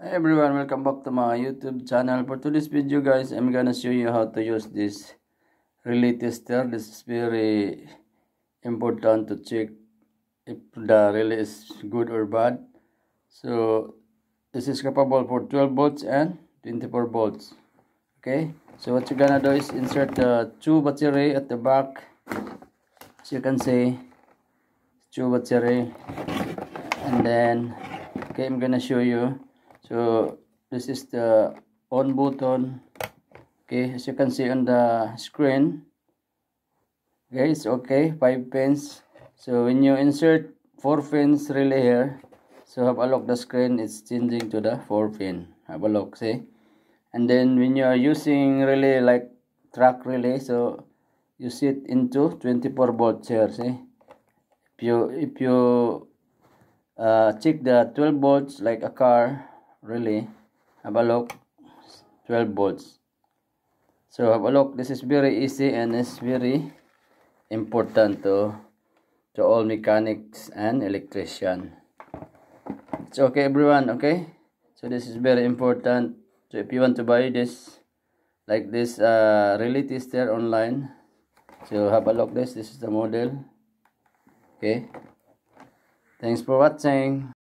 Hi everyone, welcome back to my YouTube channel. For today's video guys, I'm gonna show you how to use this relay tester. This is very important to check if the relay is good or bad. So this is capable for 12 volts and 24 volts. Okay, so what you're gonna do is insert the two battery at the back. As you can see, two battery, and then okay, I'm gonna show you so this is the on button. Okay as you can see on the screen. Okay it's okay five pins. So when you insert four pins relay here so have a look the screen is changing to the four pin. Have a look see? And then when you are using relay like track relay so you sit into 24 volts here see? If you if you uh, check the 12 volts like a car really? Have a look 12 volts so have a look this is very easy and it's very important to to all mechanics and electrician. It's okay everyone okay? So this is very important. So if you want to buy this like this uh relay tester online. So have a look this this is the model. Okay? Thanks for watching